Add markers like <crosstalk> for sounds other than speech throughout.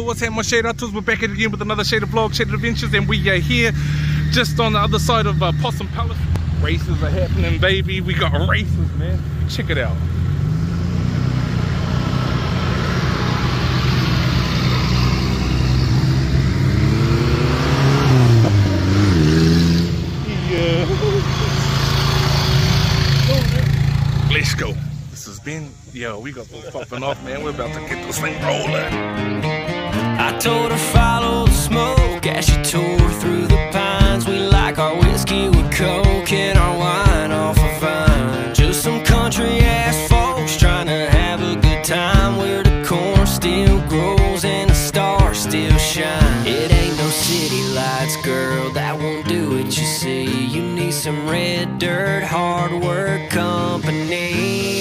What's happening, my Shade Atuas? We're back again with another Shade Vlog, Shade Adventures, and we are here just on the other side of uh, Possum Palace. Races are happening, baby. We got races, man. Check it out. Yeah. Let's go. This has been, yo, we got this popping off, man. We're about to get this thing rolling. I told her follow the smoke as she tore through the pines. We like our whiskey with coke and our wine off a vine. Just some country ass folks trying to have a good time where the corn still grows and the stars still shine. It ain't no city lights, girl, that won't do it. You see, you need some red dirt, hard work company.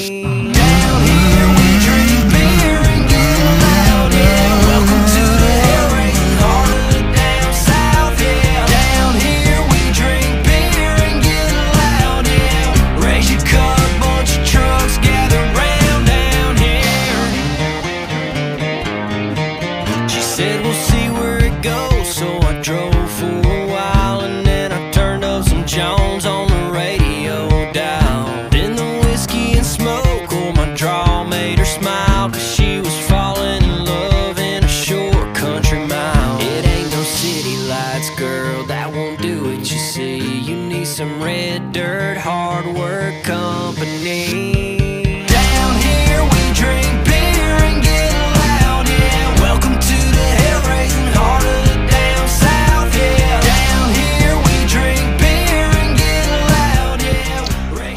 Yeah. Raise your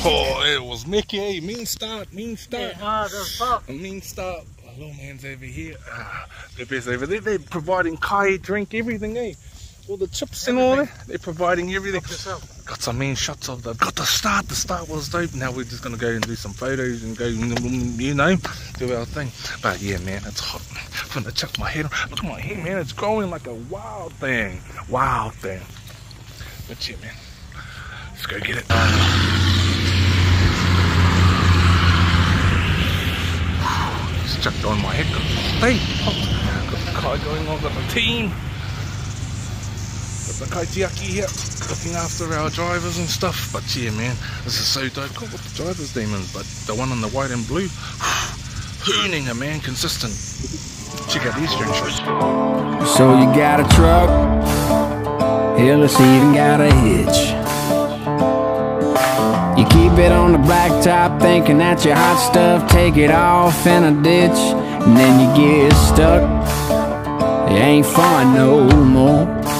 Oh, it was Mickey. Hey, mean start, mean start. Ah, that's fuck. A mean start. Hello, man's over here. Ah, the best over there. They're providing kai, drink, everything, eh? All the chips and all that. They're providing everything. Got some mean shots of the. Got the start. The start was dope. Now we're just gonna go and do some photos and go, you know, do our thing. But yeah, man, it's hot. I'm gonna chuck my head. Look at my hair, man. It's growing like a wild thing. Wild thing. But yeah, man. Let's go get it. Chucked on my head. Hey, got the car going on, got the team. The kaitiaki here, looking after our drivers and stuff. But yeah, man, this is so dope. What the driver's demons, but the one on the white and blue, <sighs> hooning a man, consistent. Check out these screenshots. So you got a truck, hell, it's even got a hitch. You keep it on the blacktop, thinking that's your hot stuff. Take it off in a ditch, and then you get stuck. It ain't fun no more.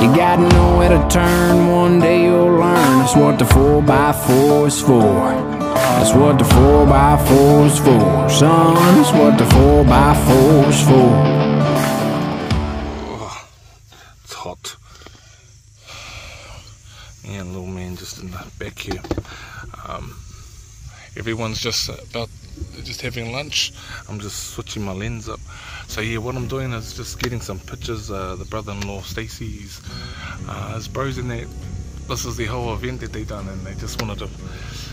You gotta know where to turn, one day you'll learn. That's what the 4x4 is for. That's what the 4x4 is for, son. That's what the 4x4 is for. It's hot. And little man just in the back here. Um, everyone's just about just having lunch. I'm just switching my lens up. So yeah, what I'm doing is just getting some pictures. Uh, the brother-in-law Stacey's, uh, his bros in there. This is the whole event that they done, and they just wanted to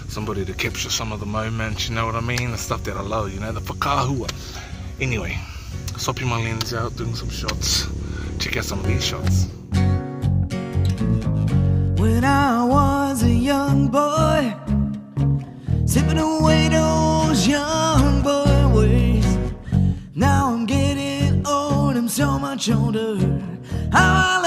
somebody to capture some of the moments. You know what I mean? The stuff that I love. You know, the whakaahua. Anyway, swapping my lens out, doing some shots. Check out some of these shots. When I was a young boy, sipping away those much older. How I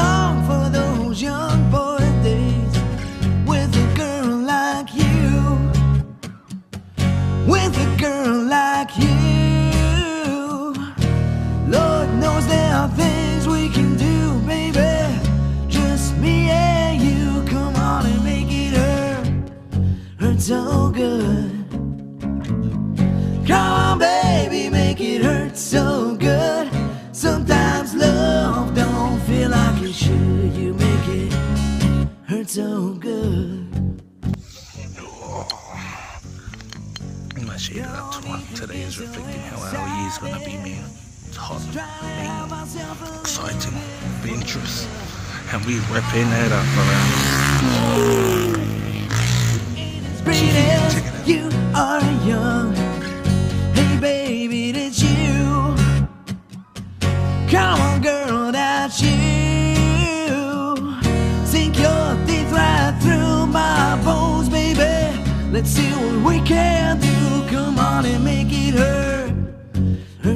It's gonna be me. It's hot, me, exciting, adventurous, and we ripping it up around. You are young. Hey baby, did you? Come on, girl, that's you. Sink your teeth right through my bones, baby. Let's see what we can do. Come on and make it hurt.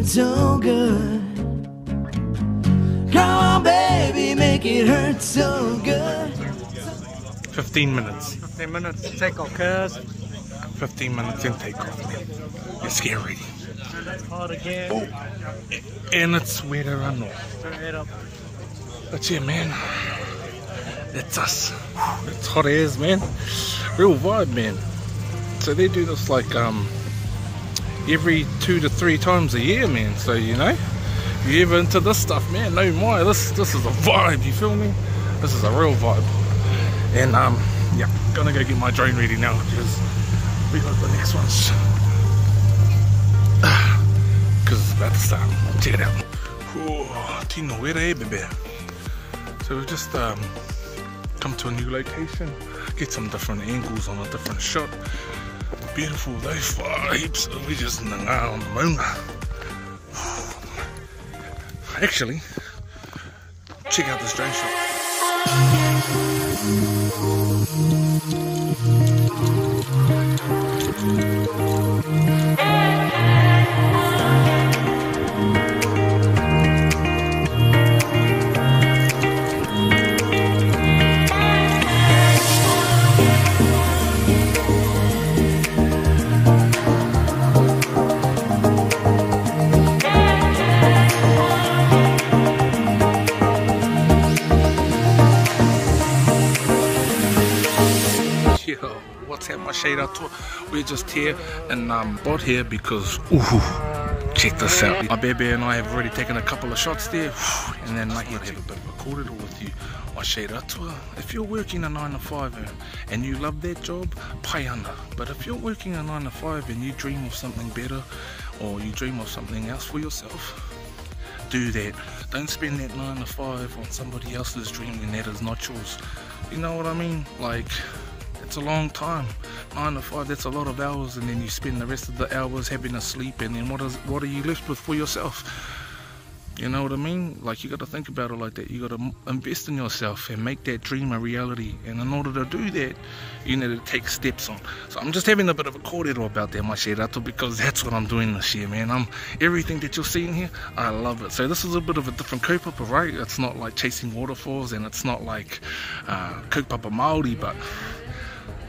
Hurt so good. Come on, baby, make it hurt so good. 15 minutes. 15 minutes to take off, cuz. 15 minutes in takeoff, man. Let's get ready. Hard again. And it's weather and all. Turn up. That's it, man. That's us. It's hot as, man. Real vibe, man. So they do this like um every two to three times a year, man. So you know, if you're ever into this stuff, man, no more. This this is a vibe. You feel me? This is a real vibe. And um, yeah, gonna go get my drone ready now because we got the next ones. <sighs> Because it's about to start. Check it out. Tino, they, baby? So we've just um, come to a new location, get some different angles on a different shot. Beautiful, those vibes. We just now on the moon. <sighs> Actually, check out this drone shot. What's up, my shade out? We're just here and um, bought here because, ooh, check this out. My baby and I have already taken a couple of shots there, <sighs> and then I here to have a bit of a corridor with you. My shade out. If you're working a nine to five and, and you love that job, pay under. But if you're working a nine to five and you dream of something better, or you dream of something else for yourself, do that. Don't spend that nine to five on somebody else's dream and that is not yours. You know what I mean? Like, it's a long time. Nine to five, that's a lot of hours, and then you spend the rest of the hours having a sleep, and then what is what are you left with for yourself? You know what I mean? Like you got to think about it like that. You got to invest in yourself and make that dream a reality. And in order to do that, you need to take steps on. So I'm just having a bit of a corridor about that, my sherato, because that's what I'm doing this year, man. I'm everything that you're seeing here. I love it. So this is a bit of a different kaupapa, right? It's not like chasing waterfalls, and it's not like uh, kaupapa Maori, but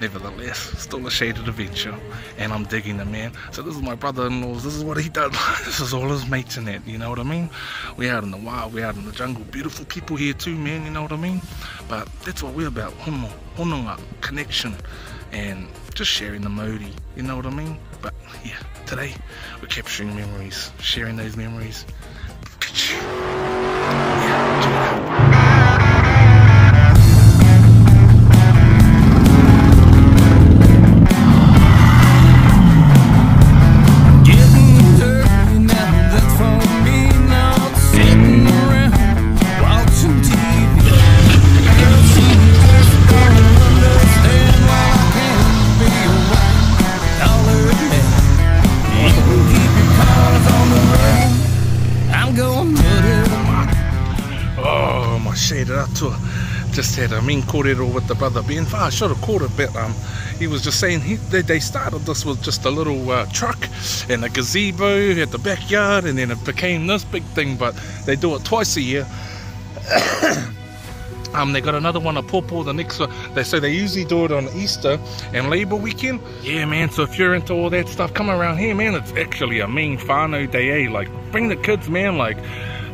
nevertheless, still a shaded adventure, and I'm digging the man. So this is my brother-in-law's. This is what he does. <laughs> this is all his mates in it. You know what I mean? We out in the wild. We out in the jungle. Beautiful people here too, man. You know what I mean? But that's what we're about. Hono, hononga, connection, and just sharing the modi. You know what I mean? But yeah, today we're capturing memories, sharing those memories. Yeah, Oh, shade atua. Just had a mean korero with the brother Ben. Ah, I should have caught it, but um, he was just saying he, they, they started this with just a little uh, truck and a gazebo at the backyard, and then it became this big thing. But they do it twice a year. <coughs> Um, they got another one at Popo the next one. They so they usually do it on Easter and Labor weekend. Yeah, man. So if you're into all that stuff, come around here, man. It's actually a mean whānau day, eh? Like bring the kids, man. Like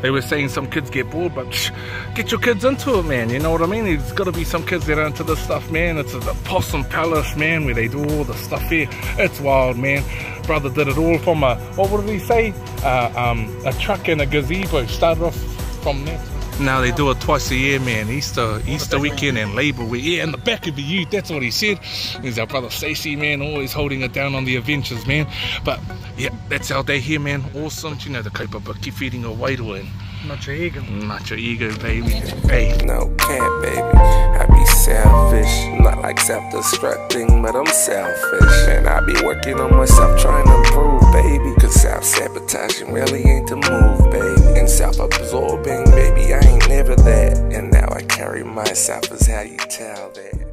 they were saying some kids get bored, but shh, get your kids into it, man. You know what I mean? There's got to be some kids that are into this stuff, man. It's the Possum Palace, man, where they do all the stuff here. It's wild, man. Brother did it all from a what would he say? Uh, um, a truck and a gazebo. Started off from that. Now they do it twice a year, man. Easter, Easter weekend, and Labor week. Yeah, in the back of the Ute. That's what he said. He's our brother Stacey, man, always holding it down on the adventures, man. But yeah, that's our day here, man. Awesome. You know the kaupapa, keep feeding away to it. Not your ego. Not your ego, baby. Hey. No cap, baby. Selfish, not like self-destructing, but I'm selfish. And I be working on myself, trying to improve, baby. Cause self-sabotaging really ain't the move, baby. And self-absorbing, baby, I ain't never that. And now I carry myself as how you tell that.